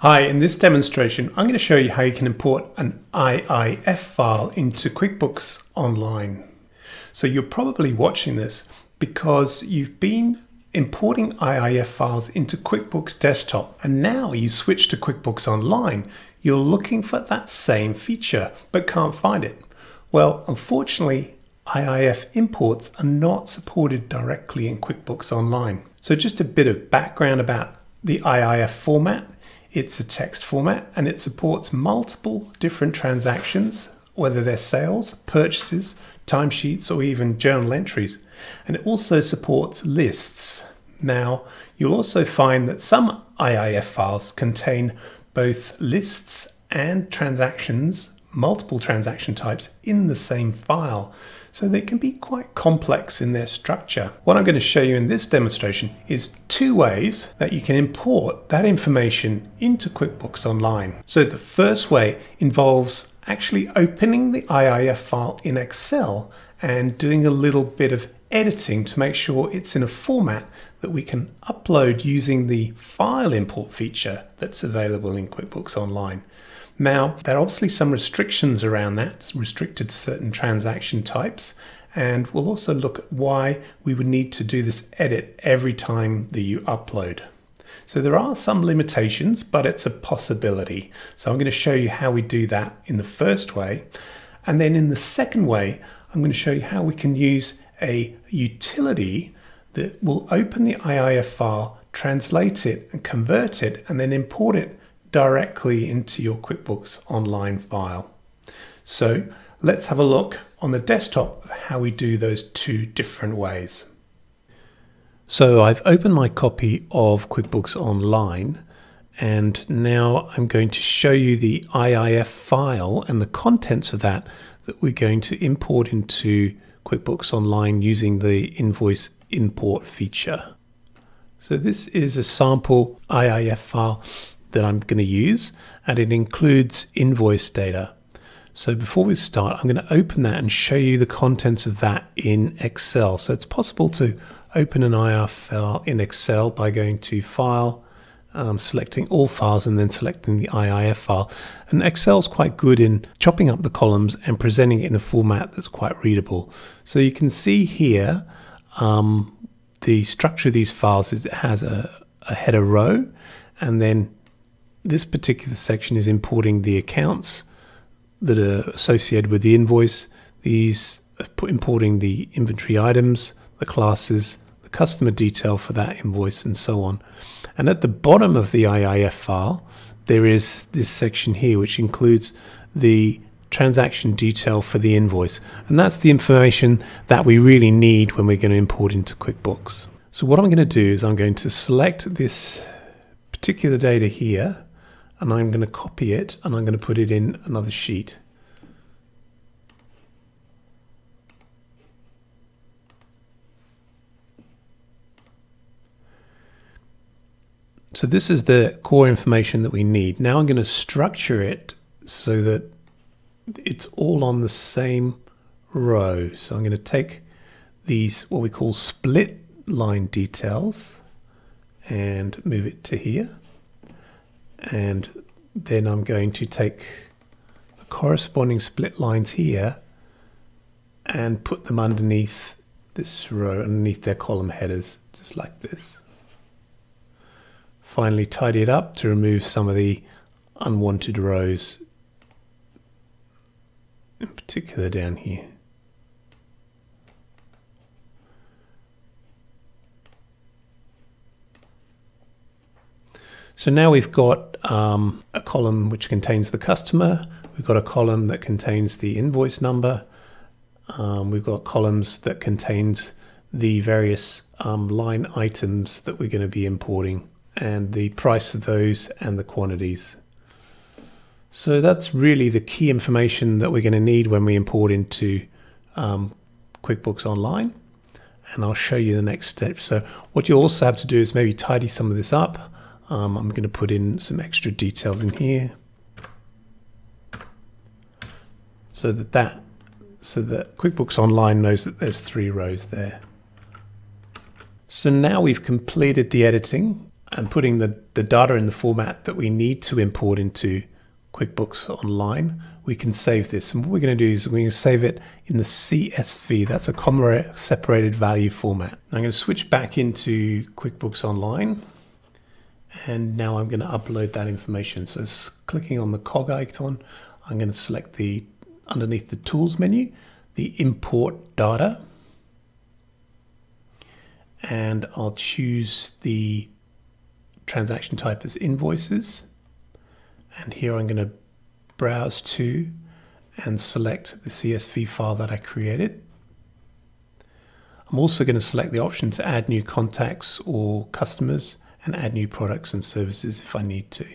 Hi, in this demonstration, I'm going to show you how you can import an IIF file into QuickBooks Online. So you're probably watching this because you've been importing IIF files into QuickBooks Desktop and now you switch to QuickBooks Online, you're looking for that same feature but can't find it. Well, unfortunately, IIF imports are not supported directly in QuickBooks Online. So just a bit of background about the IIF format. It's a text format and it supports multiple different transactions, whether they're sales, purchases, timesheets, or even journal entries. And it also supports lists. Now, you'll also find that some IIF files contain both lists and transactions, multiple transaction types in the same file. So they can be quite complex in their structure. What I'm going to show you in this demonstration is two ways that you can import that information into QuickBooks Online. So the first way involves actually opening the IIF file in Excel and doing a little bit of editing to make sure it's in a format that we can upload using the file import feature that's available in QuickBooks Online. Now, there are obviously some restrictions around that, restricted certain transaction types, and we'll also look at why we would need to do this edit every time that you upload. So there are some limitations, but it's a possibility. So I'm going to show you how we do that in the first way. And then in the second way, I'm going to show you how we can use a utility that will open the IIF file, translate it and convert it, and then import it directly into your QuickBooks Online file. So let's have a look on the desktop of how we do those two different ways. So I've opened my copy of QuickBooks Online and now I'm going to show you the IIF file and the contents of that that we're going to import into QuickBooks Online using the invoice import feature. So this is a sample IIF file that I'm going to use and it includes invoice data. So before we start, I'm going to open that and show you the contents of that in Excel. So it's possible to open an IIF file in Excel by going to File, um, selecting all files and then selecting the IIF file. And Excel is quite good in chopping up the columns and presenting it in a format that's quite readable. So you can see here um, the structure of these files is it has a, a header row and then this particular section is importing the accounts that are associated with the invoice. These are importing the inventory items, the classes, the customer detail for that invoice, and so on. And at the bottom of the IIF file, there is this section here, which includes the transaction detail for the invoice. And that's the information that we really need when we're going to import into QuickBooks. So what I'm going to do is I'm going to select this particular data here and I'm going to copy it and I'm going to put it in another sheet. So this is the core information that we need. Now I'm going to structure it so that it's all on the same row. So I'm going to take these, what we call split line details and move it to here and then I'm going to take the corresponding split lines here and put them underneath this row, underneath their column headers, just like this. Finally tidy it up to remove some of the unwanted rows, in particular down here. So now we've got um, a column which contains the customer, we've got a column that contains the invoice number, um, we've got columns that contains the various um, line items that we're going to be importing and the price of those and the quantities. So that's really the key information that we're going to need when we import into um, QuickBooks Online. And I'll show you the next step. So what you also have to do is maybe tidy some of this up. Um, I'm going to put in some extra details in here so that that so that QuickBooks Online knows that there's three rows there. So now we've completed the editing and putting the, the data in the format that we need to import into QuickBooks Online, we can save this. And what we're going to do is we're going to save it in the CSV. That's a comma separated value format. I'm going to switch back into QuickBooks Online. And now I'm going to upload that information. So clicking on the cog icon, I'm going to select the underneath the tools menu, the import data. And I'll choose the transaction type as invoices. And here I'm going to browse to and select the CSV file that I created. I'm also going to select the option to add new contacts or customers and add new products and services if I need to.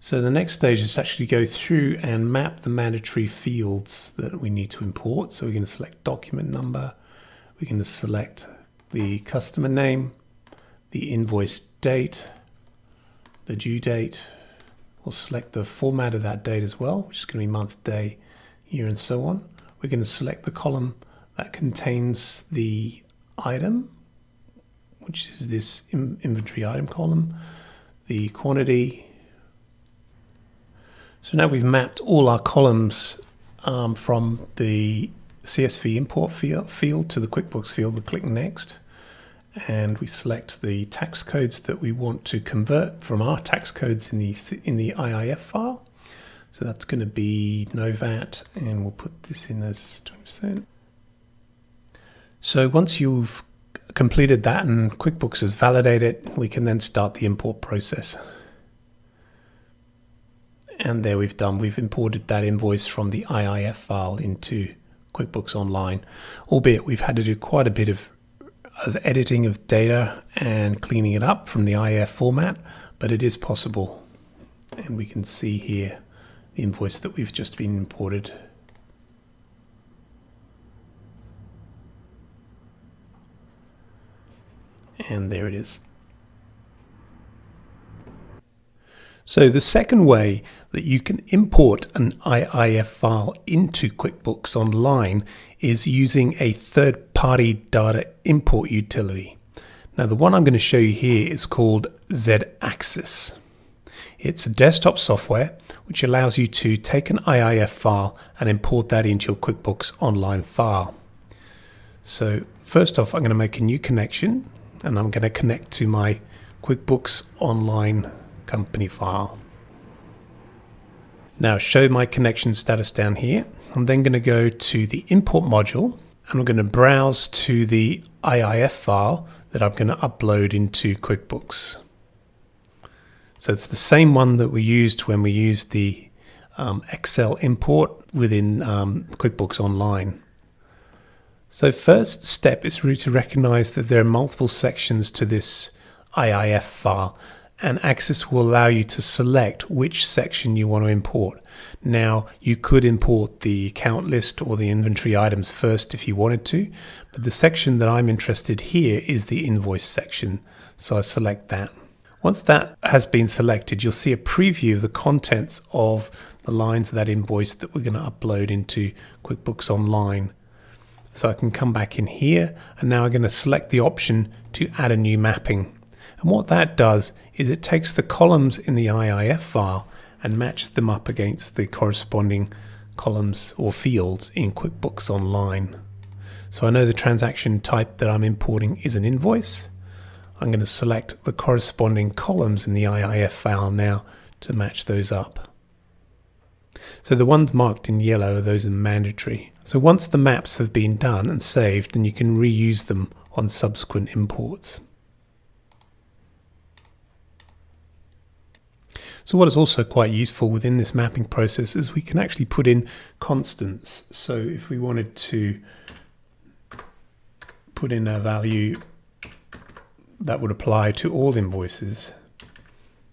So the next stage is to actually go through and map the mandatory fields that we need to import. So we're going to select document number, we're going to select the customer name, the invoice date, the due date. We'll select the format of that date as well, which is going to be month, day, year, and so on. We're going to select the column that contains the item, which is this inventory item column, the quantity. So now we've mapped all our columns um, from the CSV import field to the QuickBooks field. We click Next and we select the tax codes that we want to convert from our tax codes in the in the IIF file. So that's going to be NOVAT, and we'll put this in as 20%. So once you've completed that and QuickBooks has validated we can then start the import process. And there we've done, we've imported that invoice from the IIF file into QuickBooks Online, albeit we've had to do quite a bit of of editing of data and cleaning it up from the IIF format, but it is possible. And we can see here the invoice that we've just been imported. And there it is. So the second way that you can import an IIF file into QuickBooks Online is using a third-party data import utility. Now the one I'm going to show you here is called Zed Axis. It's a desktop software which allows you to take an IIF file and import that into your QuickBooks Online file. So first off, I'm going to make a new connection and I'm going to connect to my QuickBooks Online company file. Now show my connection status down here. I'm then going to go to the import module and I'm going to browse to the IIF file that I'm going to upload into QuickBooks. So it's the same one that we used when we used the um, Excel import within um, QuickBooks Online. So first step is really to recognize that there are multiple sections to this IIF file and Axis will allow you to select which section you want to import. Now, you could import the account list or the inventory items first if you wanted to, but the section that I'm interested here is the invoice section, so I select that. Once that has been selected, you'll see a preview of the contents of the lines of that invoice that we're going to upload into QuickBooks Online. So I can come back in here and now I'm going to select the option to add a new mapping. And what that does is it takes the columns in the IIF file and matches them up against the corresponding columns or fields in QuickBooks Online. So I know the transaction type that I'm importing is an invoice. I'm going to select the corresponding columns in the IIF file now to match those up. So the ones marked in yellow, those are mandatory. So once the maps have been done and saved, then you can reuse them on subsequent imports. So what is also quite useful within this mapping process is we can actually put in constants. So if we wanted to put in a value that would apply to all invoices,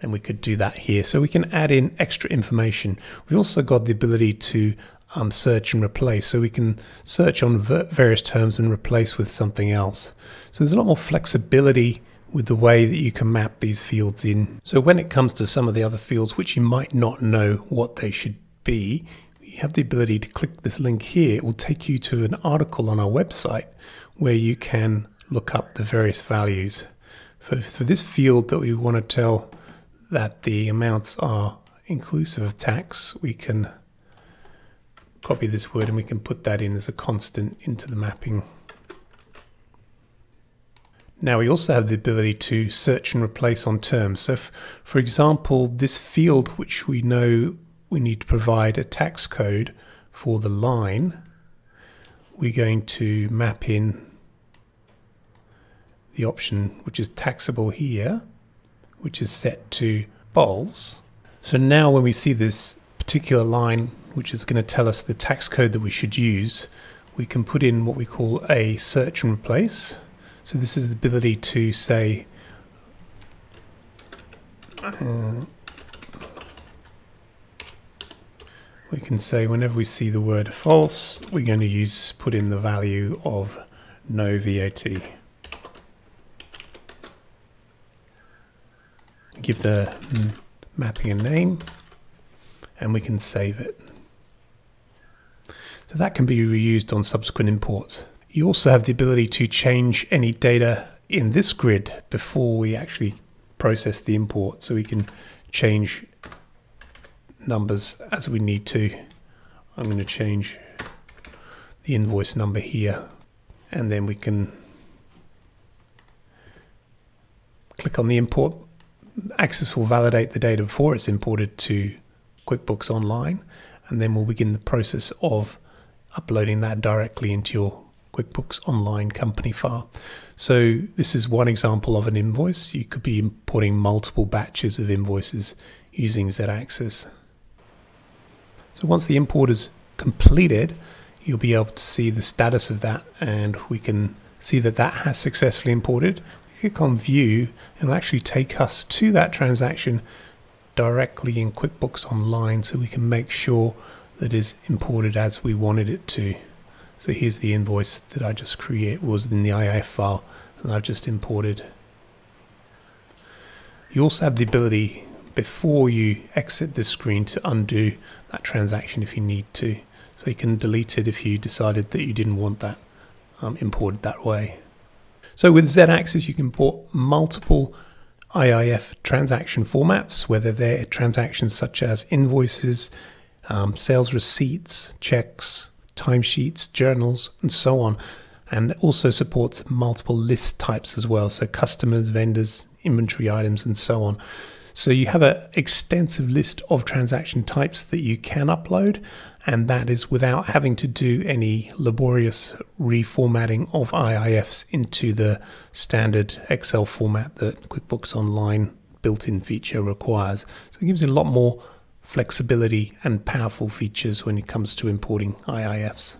then we could do that here. So we can add in extra information. We've also got the ability to um, search and replace. So we can search on various terms and replace with something else. So there's a lot more flexibility with the way that you can map these fields in. So when it comes to some of the other fields which you might not know what they should be, you have the ability to click this link here. It will take you to an article on our website where you can look up the various values. For, for this field that we want to tell that the amounts are inclusive of tax, we can copy this word and we can put that in as a constant into the mapping. Now we also have the ability to search and replace on terms. So if, for example, this field which we know we need to provide a tax code for the line, we're going to map in the option which is taxable here, which is set to false. So now when we see this particular line, which is going to tell us the tax code that we should use, we can put in what we call a search and replace. So this is the ability to say, uh, we can say whenever we see the word false, we're going to use put in the value of no VAT. give the mapping a name and we can save it. So that can be reused on subsequent imports. You also have the ability to change any data in this grid before we actually process the import. So we can change numbers as we need to. I'm going to change the invoice number here and then we can click on the import Axis will validate the data before it's imported to QuickBooks Online, and then we'll begin the process of uploading that directly into your QuickBooks Online company file. So this is one example of an invoice. You could be importing multiple batches of invoices using Zed Axis. So once the import is completed, you'll be able to see the status of that and we can see that that has successfully imported click on view, it'll actually take us to that transaction directly in QuickBooks Online so we can make sure that is imported as we wanted it to. So here's the invoice that I just created, was in the IIF file and I've just imported. You also have the ability before you exit the screen to undo that transaction if you need to. So you can delete it if you decided that you didn't want that um, imported that way. So with Zed Axis, you can import multiple IIF transaction formats, whether they're transactions such as invoices, um, sales receipts, checks, timesheets, journals, and so on. And also supports multiple list types as well, so customers, vendors, inventory items, and so on. So you have an extensive list of transaction types that you can upload, and that is without having to do any laborious reformatting of IIFs into the standard Excel format that QuickBooks Online built-in feature requires. So it gives you a lot more flexibility and powerful features when it comes to importing IIFs.